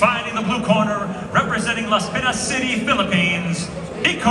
fighting the blue corner, representing Las Piñas City, Philippines, Nico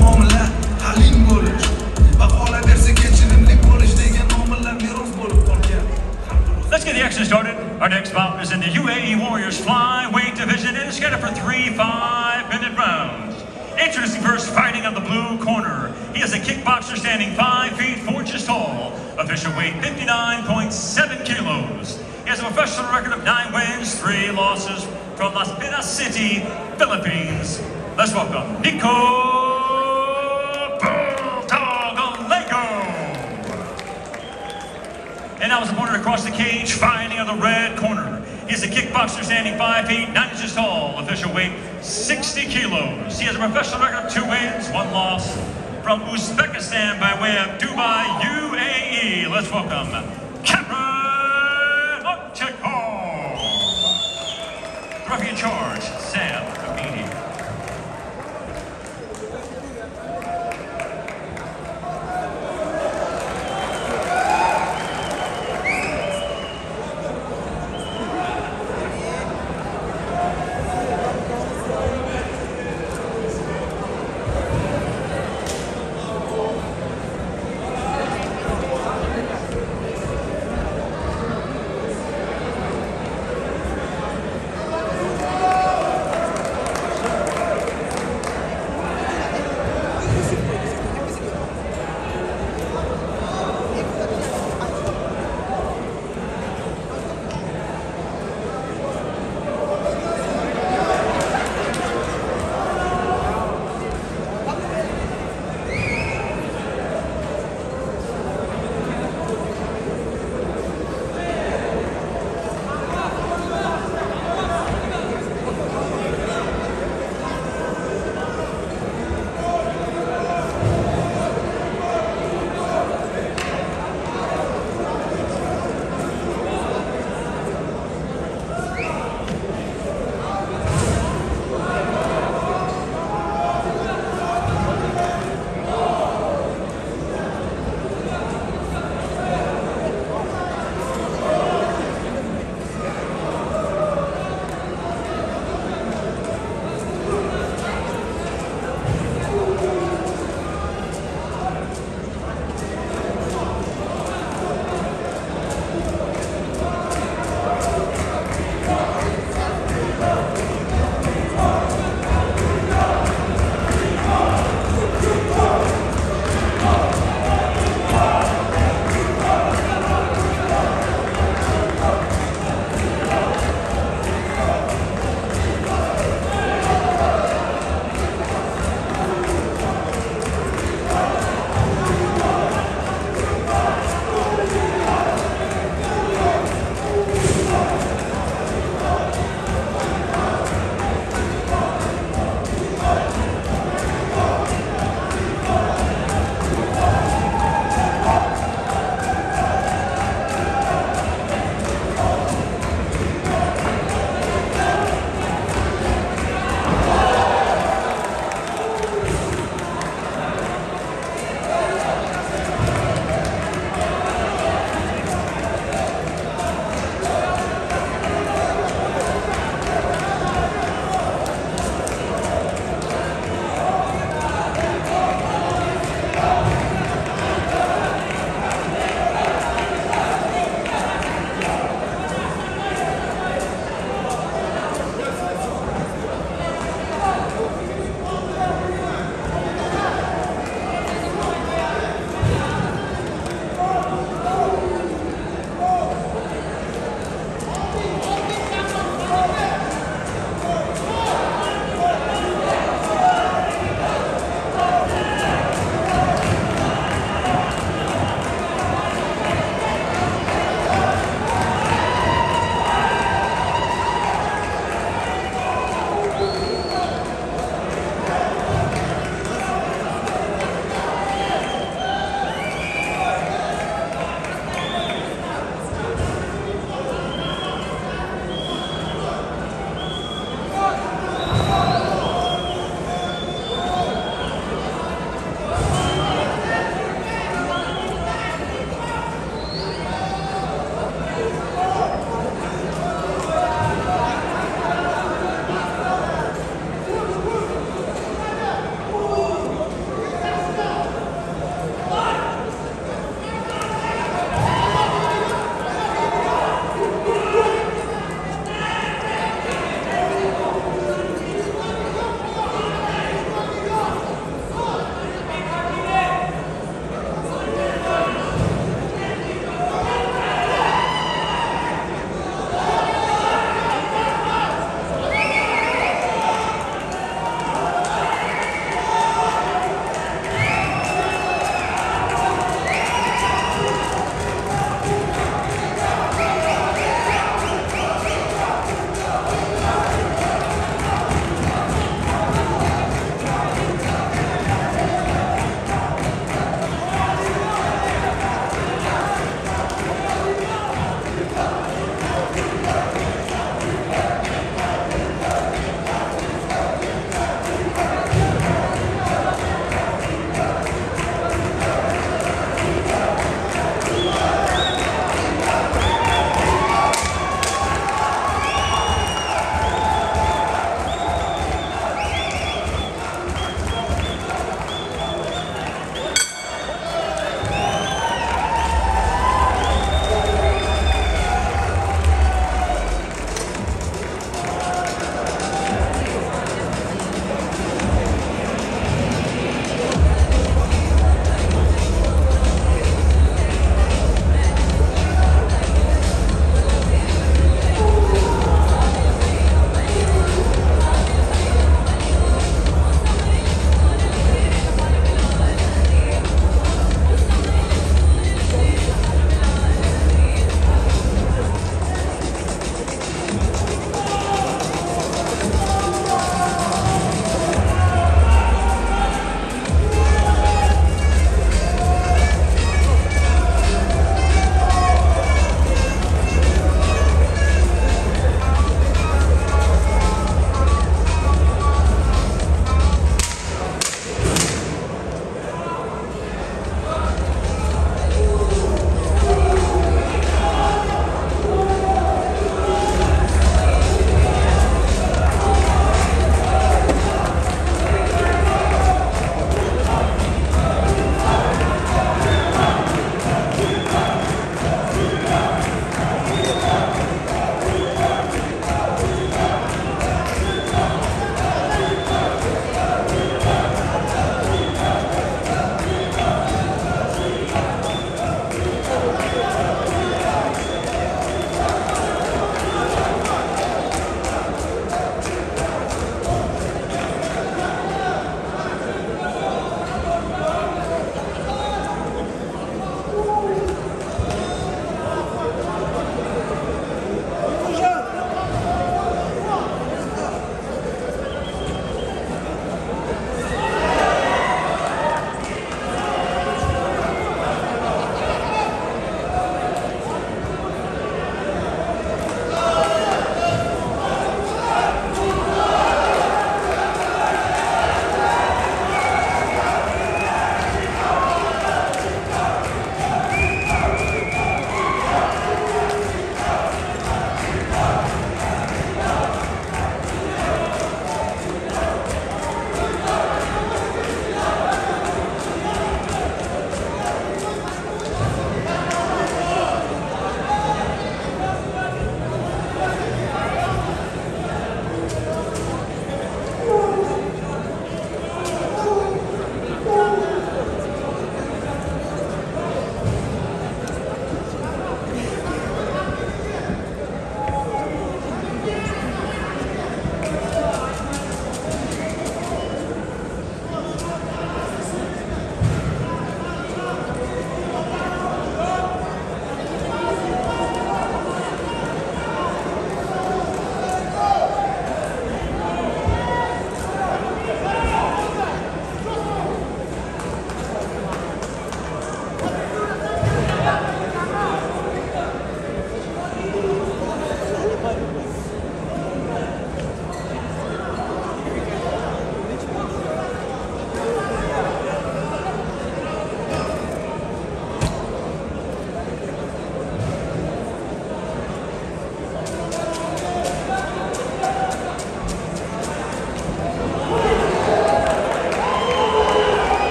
muomala, halim bo'lish Va bo'lish degan omillar meros bo'lib qolgan Let's get the action started. Our next bout is in the UAE Warriors flyweight division. It is scheduled for three five-minute rounds. Introducing first, fighting on the blue corner. He is a kickboxer standing five feet four inches tall. Official weight 59.7 kilos. He has a professional record of nine wins, three losses from Las Piñas City, Philippines. Let's welcome Nico And now his opponent across the cage, fighting on the red corner. He's a kickboxer standing 5 feet, 9 inches tall, official weight 60 kilos. He has a professional record of two wins, one loss from Uzbekistan by way of Dubai, UAE. Let's welcome Kamron. The referee in charge,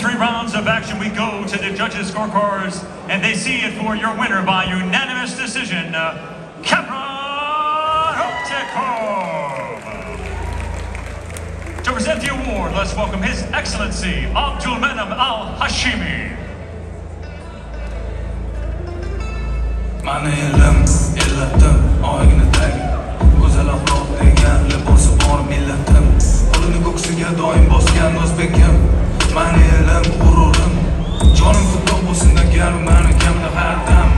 three rounds of action, we go to the judges' scorecards, and they see it for your winner by unanimous decision, uh, Kamron Ortikov. To present the award, let's welcome His Excellency Abdul Menam Al Hashimi. Degan libosi bor millatim qo'lini ko'ksiga doim bosgan o'zbekim Mani ilm g'ururim jonim futbol bo'lsin agar mani kamda har dam.